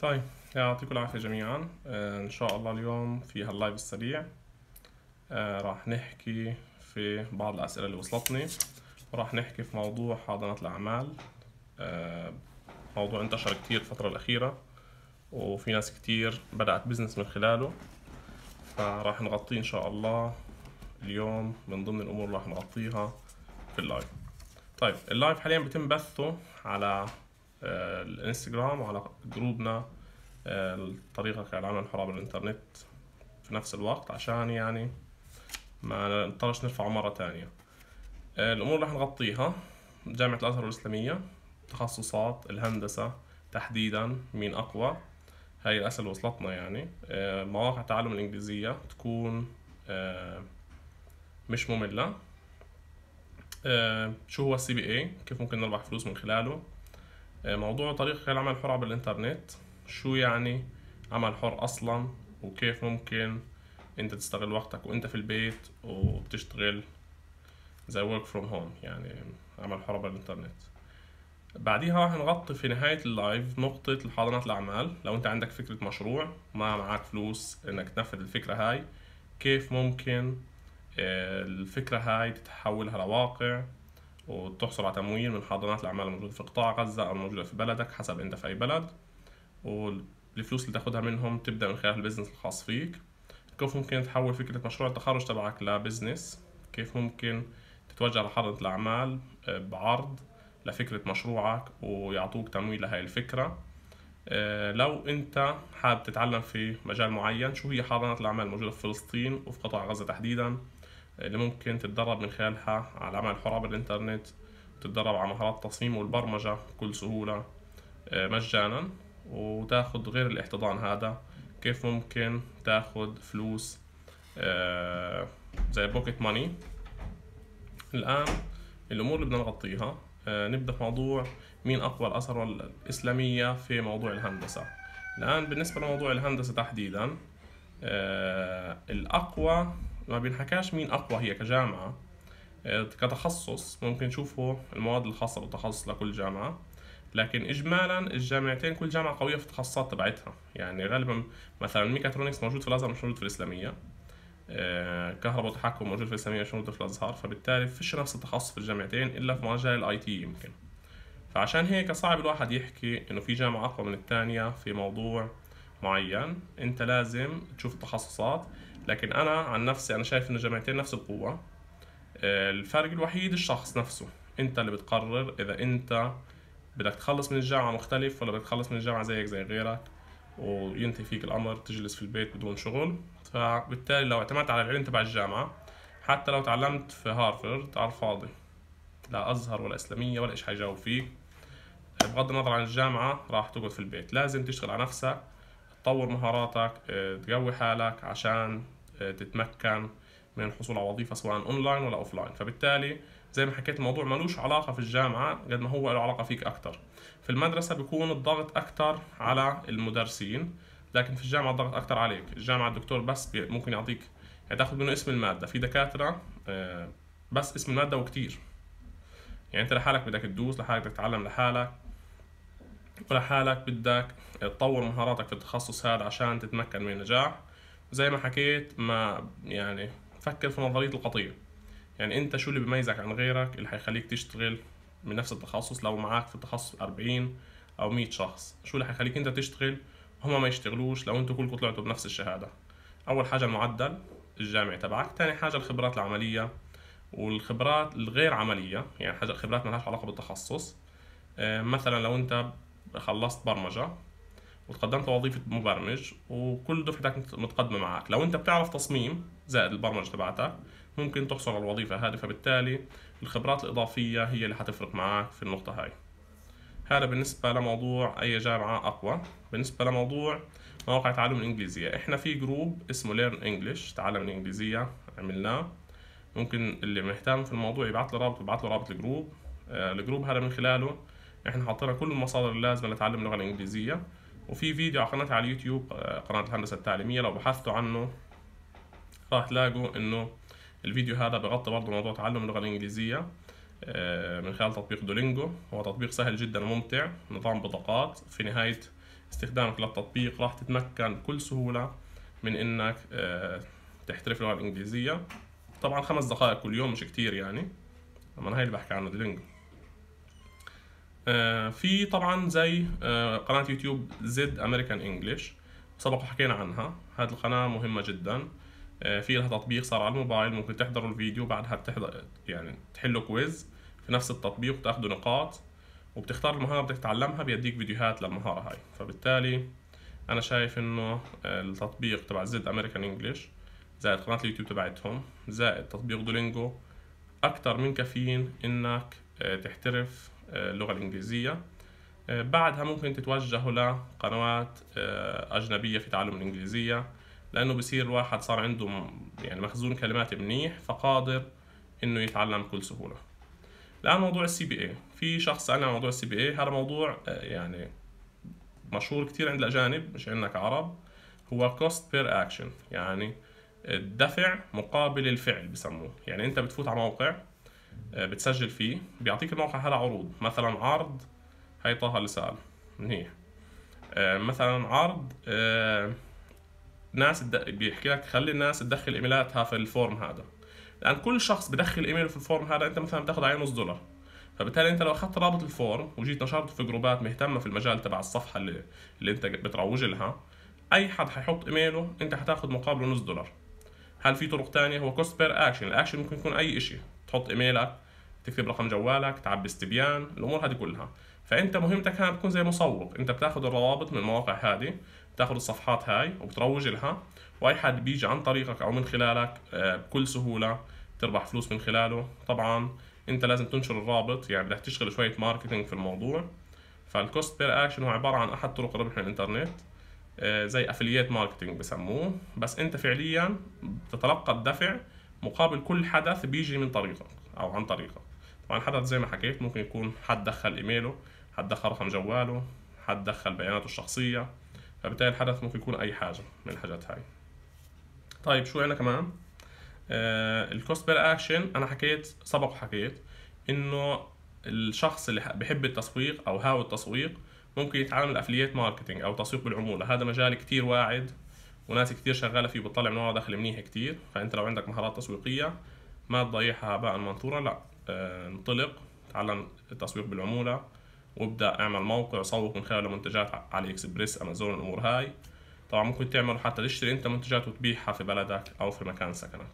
طيب يعطيكم العافية جميعا. آه، إن شاء الله اليوم في ها live السريع آه، راح نحكي في بعض الأسئلة اللي وصلتني وراح نحكي في موضوع حاضنة الأعمال. آه، موضوع انتشر كتير الفترة الأخيرة وفي ناس كتير بدأت business من خلاله. فراح نغطيه إن شاء الله اليوم من ضمن الأمور اللي راح نغطيها في ال live. طيب اللايف حاليا بيتم بثه على آه، الانستغرام وعلى جروبنا آه، الطريقة كالعمل الحر على الإنترنت في نفس الوقت عشان يعني ما نضطرش نرفعه مرة تانية. آه، الأمور اللي رح نغطيها. جامعة الأزهر الإسلامية تخصصات الهندسة تحديدا مين أقوى؟ هاي الأسئلة اللي وصلتنا يعني. مواقع تعلم الإنجليزية تكون مش مملة. شو هو ال CPA كيف ممكن نربح فلوس من خلاله؟ موضوع طريقة العمل الحر على الإنترنت شو يعني عمل حر أصلا وكيف ممكن أنت تستغل وقتك وأنت في البيت وبتشتغل زي work from home يعني عمل حر على الإنترنت. بعديها نغطي في نهاية اللايف نقطة الحاضنات الأعمال. لو أنت عندك فكرة مشروع ما معك فلوس إنك تنفذ الفكرة هاي كيف ممكن آه، الفكرة هاي تتحولها لواقع؟ وتحصل على تمويل من حاضنات الأعمال الموجودة في قطاع غزة أو الموجودة في بلدك حسب أنت في أي بلد. والفلوس اللي تاخدها منهم تبدأ من خلال ال business الخاص فيك. كيف ممكن تحول فكرة مشروع التخرج تبعك ل business؟ كيف ممكن تتوجه لحاضنة الأعمال آه، بعرض لفكرة مشروعك ويعطوك تمويل لهاي الفكرة؟ آه، لو أنت حابب تتعلم في مجال معين شو هي حاضنات الأعمال الموجودة في فلسطين وفي قطاع غزة تحديدا؟ اللي ممكن تتدرب من خلالها على العمل الحر عبر الإنترنت تتدرب على مهارات التصميم والبرمجة بكل سهولة آه، مجانا وتاخد غير الاحتضان هذا. كيف ممكن تاخد فلوس؟ آه، زي بوكيت ماني الآن الأمور اللي بدنا نغطيها آه، نبدأ في موضوع مين أقوى الأثر الإسلامية في موضوع الهندسة. الآن بالنسبة لموضوع الهندسة تحديدا الأقوى ما بينحكاش مين أقوى هي كجامعة. آه، كتخصص ممكن نشوفوا المواد الخاصة بالتخصص لكل جامعة. لكن إجمالا الجامعتين كل جامعة قوية في التخصصات تبعتها. يعني غالبا مثلا ميكاترونكس موجود في الأزهر مش موجود في الإسلامية. آه، كهرباء وتحكم موجود في الإسلامية مش موجود في الأزهر. فبالتالي فيش نفس التخصص في الجامعتين إلا في مجال ال IT يمكن. فعشان هيك صعب الواحد يحكي إنه في جامعة أقوى من الثانية في موضوع معين. أنت لازم تشوف التخصصات. لكن أنا عن نفسي أنا شايف إنه الجامعتين نفس القوة. آه، الفرق الوحيد الشخص نفسه. أنت اللي بتقرر إذا أنت بدك تخلص من الجامعة مختلف ولا بدك تخلص من الجامعة زيك زي غيرك وينتهي فيك الأمر تجلس في البيت بدون شغل. فبالتالي لو اعتمدت على العلم تبع الجامعة حتى لو تعلمت في هارفرد على الفاضي لا أزهر ولا إسلامية ولا إيش حيجاوب فيك. بغض النظر عن الجامعة راح تقعد في البيت. لازم تشتغل على نفسك تطور مهاراتك آه، تقوي حالك عشان تتمكن من الحصول على وظيفة سواء اونلاين ولا offline فبالتالي زي ما حكيت الموضوع ملوش علاقة في الجامعة قد ما هو له علاقة فيك أكتر. في المدرسة بيكون الضغط أكتر على المدرسين لكن في الجامعة الضغط أكتر عليك. الجامعة الدكتور بس ممكن يعطيك يعني تاخذ منه اسم المادة. في دكاترة آه، بس اسم المادة وكتير. يعني أنت لحالك بدك تدوس لحالك بدك تتعلم لحالك ولحالك بدك تطور مهاراتك في التخصص هذا عشان تتمكن من النجاح. زي ما حكيت ما يعني فكر في نظرية القطيع. يعني أنت شو اللي بيميزك عن غيرك اللي حيخليك تشتغل من نفس التخصص؟ لو معك في التخصص 40 أو 100 شخص شو اللي حيخليك أنت تشتغل؟ وهم ما يشتغلوش لو أنتوا كلكم طلعتوا بنفس الشهادة. أول حاجة المعدل الجامعي تبعك تاني حاجة الخبرات العملية. والخبرات الغير عملية يعني حاجة خبرات ما لهاش علاقة بالتخصص. آه، مثلا لو أنت خلصت برمجة وتقدمت وظيفة مبرمج وكل دفعتك متقدمة معك. لو أنت بتعرف تصميم زائد البرمجة تبعتك ممكن تحصل على الوظيفة هذه فبالتالي الخبرات الإضافية هي اللي حتفرق معك في النقطة هاي. هذا بالنسبة لموضوع أي جامعة أقوى. بالنسبة لموضوع مواقع تعلم الإنجليزية. إحنا في group اسمه Learn English تعلم الإنجليزية عملناه. ممكن اللي مهتم في الموضوع يبعث لي رابط يبعث له رابط ال group. آه، ال group هذا من خلاله إحنا حاطين كل المصادر اللازمة لتعلم اللغة الإنجليزية. وفي فيديو على قناتي على اليوتيوب آه، قناة الهندسة التعليمية. لو بحثتوا عنه راح تلاقوا إنه الفيديو هذا بغطي برضه موضوع تعلم اللغة الإنجليزية آه، من خلال تطبيق Duolingo. هو تطبيق سهل جدا وممتع نظام بطاقات. في نهاية استخدامك للتطبيق راح تتمكن بكل سهولة من إنك آه، تحترف اللغة الإنجليزية. طبعا خمس دقائق كل يوم مش كتير يعني أما هاي اللي بحكي عنه Duolingo آه، في طبعا زي آه، قناة يوتيوب ZAmericanEnglish سبق حكينا عنها. هذه القناة مهمة جدا. في لها تطبيق صار على الموبايل. ممكن تحضروا الفيديو بعدها تحضر يعني تحلوا quiz في نفس التطبيق وتأخذوا نقاط. وبتختار المهارة بدك تتعلمها بيديك فيديوهات للمهارة هاي. فبالتالي أنا شايف إنه التطبيق تبع زد أمريكان إنجلش زائد قناة اليوتيوب تبعتهم زائد تطبيق دولينجو أكتر من كافيين آه، تحترف آه، اللغة الإنجليزية. آه، بعدها ممكن تتوجهوا لقنوات أجنبية في تعلم الإنجليزية لأنه بصير الواحد صار عنده يعني مخزون كلمات منيح فقادر إنه يتعلم بكل سهولة. الآن موضوع ال CPA في شخص سألني عن موضوع ال CPA هذا موضوع يعني مشهور كتير عند الأجانب مش عندنا كعرب. هو cost per action يعني الدفع مقابل الفعل بسموه. يعني أنت بتفوت على موقع آه، بتسجل فيه بيعطيك الموقع هذا عروض. مثلا عرض هي طه سأل منيح. آه، مثلا عرض آه، ناس بيحكي لك خلي الناس تدخل إيميلاتها في ال form هذا. لأن كل شخص بدخل ايميله في ال form هذا أنت مثلا بتاخذ عليه نص دولار. فبالتالي أنت لو أخذت رابط ال form وجيت نشرته في group ات مهتمة في المجال تبع الصفحة اللي, اللي أنت بتروج لها أي حد حيحط إيميله أنت حتاخذ مقابله نص دولار. هل في طرق تانية؟ هو cost per action ال action ممكن يكون أي شيء تحط إيميلك تكتب رقم جوالك تعبي استبيان الأمور هذه كلها. فأنت مهمتك هنا بتكون زي مسوق. أنت بتاخذ الروابط من المواقع هذه بتاخذ الصفحات هاي وبتروج لها وأي حد بيجي عن طريقك أو من خلالك آه، بكل سهولة تربح فلوس من خلاله. طبعا أنت لازم تنشر الرابط يعني بدك تشتغل شوية marketing في الموضوع. فال cost per action هو عبارة عن أحد طرق الربح من الإنترنت آه، زي affiliate marketing بسموه. بس أنت فعليا بتتلقى الدفع مقابل كل حدث بيجي من طريقك أو عن طريقك طبعا حدث زي ما حكيت ممكن يكون حد دخل إيميله حد دخل رقم جواله حد دخل بياناته الشخصية فبالتالي الحدث ممكن يكون أي حاجة من الحاجات هاي. طيب شو عندنا كمان؟ ال cost per action أنا حكيت سبق وحكيت إنه الشخص اللي بحب التسويق أو هاوي التسويق ممكن يتعامل ال affiliate marketing أو تسويق بالعمولة. هذا مجال كتير واعد وناس كتير شغالة فيه بتطلع من ورا دخل منيح كتير فأنت لو عندك مهارات تسويقية ما تضيعها هباء منثورا لا آه انطلق تعلم التسويق بالعمولة وابدأ اعمل موقع سوق من خلاله منتجات على إكسبريس أمازون الأمور هاي. طبعا ممكن تعمل حتى تشتري أنت منتجات وتبيعها في بلدك أو في مكان سكنك.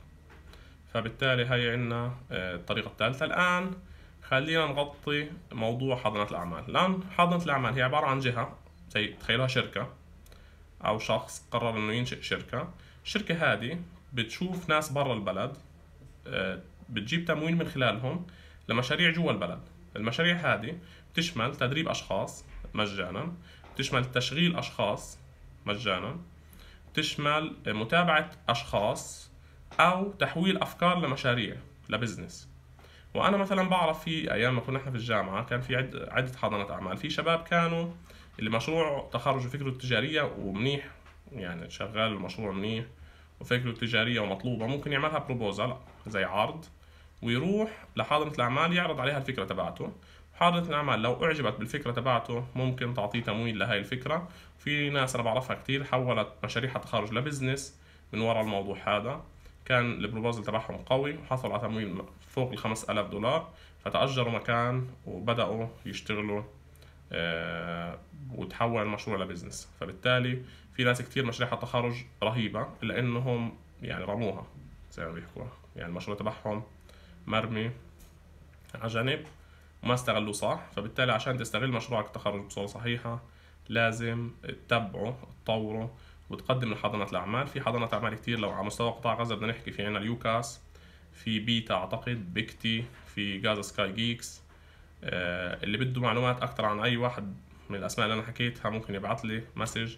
فبالتالي هي عندنا آه، الطريقة الثالثة. الآن خلينا نغطي موضوع حاضنة الأعمال. الآن حاضنة الأعمال هي عبارة عن جهة زي تخيلوها شركة. أو شخص قرر إنه ينشئ شركة. الشركة هذه بتشوف ناس برا البلد آه، بتجيب تمويل من خلالهم لمشاريع جوا البلد. المشاريع هذه بتشمل تدريب أشخاص مجانا بتشمل تشغيل أشخاص مجانا تشمل متابعة أشخاص أو تحويل أفكار لمشاريع لبزنس. وأنا مثلا بعرف في أيام ما كنا إحنا في الجامعة كان في عد عدة حاضنات أعمال. في شباب كانوا اللي مشروع تخرج فكرته التجارية ومنيح يعني شغال المشروع منيح وفكرته تجارية ومطلوبة ممكن يعملها proposal زي عرض ويروح لحاضنة الأعمال يعرض عليها الفكرة تبعته. حاضنة الأعمال لو أعجبت بالفكرة تبعته ممكن تعطيه تمويل لهاي الفكرة. في ناس أنا بعرفها كتير حولت مشاريعها التخرج ل business من وراء الموضوع هذا. كان ال proposal تبعهم قوي وحصلوا على تمويل فوق الخمس ألاف دولار. فتأجروا مكان وبدأوا يشتغلوا وتحول المشروع ل business. فبالتالي في ناس كتير مشاريع التخرج رهيبة إلا إنهم يعني رموها زي ما بيحكوا. يعني المشروع تبعهم مرمي على جنب وما استغلوه صح. فبالتالي عشان تستغل مشروعك التخرج بصورة صحيحة لازم تتبعه تطوره وتقدم لحضانات الأعمال. في حضانات أعمال كتير لو على مستوى قطاع غزة بدنا نحكي في عنا ال UCAS في بيتا أعتقد بيكتي في Gaza Sky Geeks. آه اللي بده معلومات أكثر عن أي واحد من الأسماء اللي أنا حكيتها ممكن يبعث لي مسج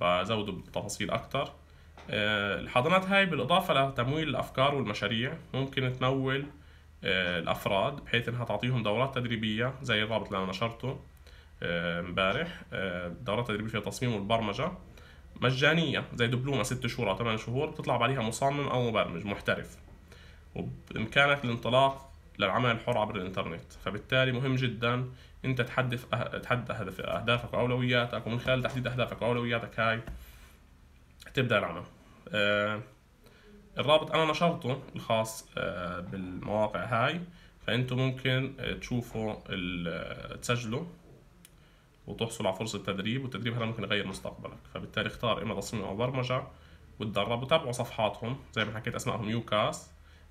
بزوده بالتفاصيل أكثر آه الحضانات هاي بالإضافة لتمويل الأفكار والمشاريع. ممكن تمول آه الأفراد بحيث إنها تعطيهم دورات تدريبية زي الرابط اللي أنا نشرته آه، امبارح. آه دورات تدريبية في التصميم والبرمجة. مجانية زي دبلومة ست شهور أو ثمان شهور بتطلع بعديها مصمم أو مبرمج محترف. وبإمكانك الانطلاق للعمل الحر عبر الإنترنت. فبالتالي مهم جدا أنت تحدد تحدد أهدافك وأولوياتك ومن خلال تحديد أهدافك وأولوياتك هاي تبدأ العمل. آه، الرابط أنا نشرته الخاص آه، بالمواقع هاي. فأنتم ممكن تشوفوا تسجلوا وتحصل على فرصة تدريب والتدريب هذا ممكن يغير مستقبلك. فبالتالي اختار إما تصميم أو برمجة وتدرب وتابعوا صفحاتهم. زي ما حكيت أسمائهم UCAS.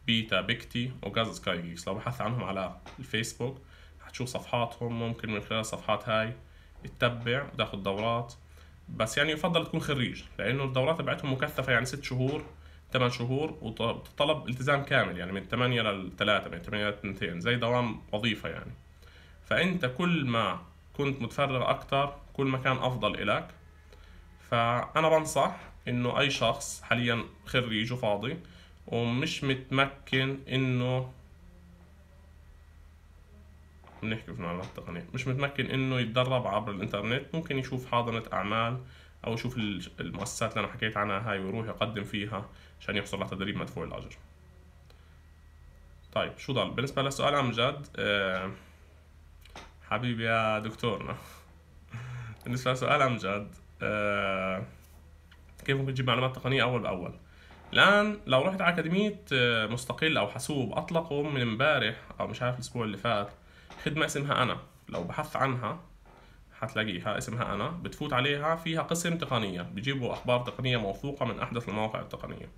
بيتا بيكتي و Gaza Sky Geeks لو بحثت عنهم على الفيسبوك حتشوف صفحاتهم. ممكن من خلال الصفحات هاي تتبع وتاخذ دورات. بس يعني يفضل تكون خريج لأنه الدورات تبعتهم مكثفة يعني ست شهور ثمان شهور وتطلب التزام كامل يعني من 8 ل 3 من 8 ل 2 زي دوام وظيفة يعني. فأنت كل ما كنت متفرغ أكتر كل ما كان أفضل إلك. فأنا بنصح إنه أي شخص حاليا خريج وفاضي ومش متمكن إنه بنحكي في المعلومات التقنية. مش متمكن إنه يتدرب عبر الإنترنت. ممكن يشوف حاضنة أعمال أو يشوف المؤسسات اللي أنا حكيت عنها هاي ويروح يقدم فيها عشان يحصل على تدريب مدفوع الأجر. طيب شو ضل؟ بالنسبة للسؤال أمجد أه حبيبي يا دكتورنا. بالنسبة لسؤال أمجد أه كيف ممكن تجيب معلومات تقنية أول بأول؟ الآن لو رحت على أكاديمية آه، مستقل أو حاسوب أطلقوا من امبارح أو مش عارف الأسبوع اللي فات خدمة اسمها أنا. لو بحثت عنها حتلاقيها اسمها أنا. بتفوت عليها فيها قسم تقنية. بيجيبوا أخبار تقنية موثوقة من أحدث المواقع التقنية.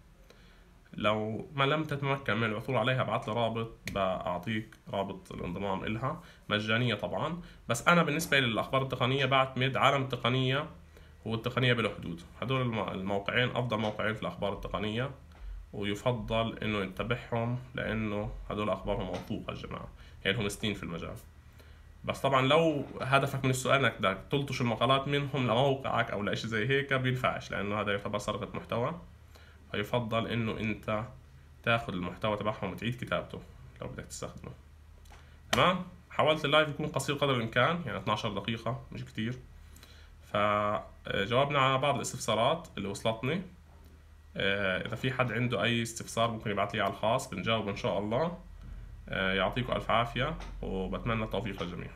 لو ما لم تتمكن من العثور عليها ابعث لي رابط بعطيك رابط الانضمام إلها. مجانية طبعا. بس أنا بالنسبة للأخبار التقنية بعتمد عالم التقنية والتقنية بلا حدود هدول الموقعين أفضل موقعين في الأخبار التقنية ويفضل إنه نتبعهم لأنه هدول أخبارهم موثوقة يا جماعة. يعني هم سنين في المجال. بس طبعا لو هدفك من السؤال إنك بدك تلطش المقالات منهم لموقعك أو لإشي زي هيك بينفعش لإنه هذا يعتبر سرقة محتوى. فيفضل إنه أنت تاخذ المحتوى تبعهم وتعيد كتابته لو بدك تستخدمه. تمام؟ حاولت اللايف يكون قصير قدر الإمكان يعني 12 دقيقة مش كتير. فجاوبنا على بعض الاستفسارات اللي وصلتني آه، إذا في حد عنده أي استفسار ممكن يبعث لي على الخاص بنجاوب إن شاء الله. آه، يعطيكم ألف عافية وبتمنى التوفيق للجميع.